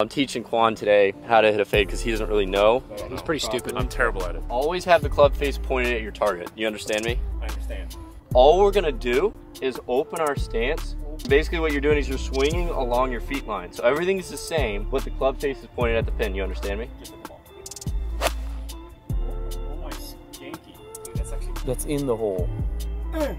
I'm teaching Kwon today how to hit a fade because he doesn't really know. He's pretty stupid. I'm terrible at it. Always have the club face pointed at your target. You understand me? I understand. All we're gonna do is open our stance. Basically what you're doing is you're swinging along your feet line. So everything is the same, but the club face is pointed at the pin. You understand me? Just. Oh my skanky. Dude, that's actually That's in the hole.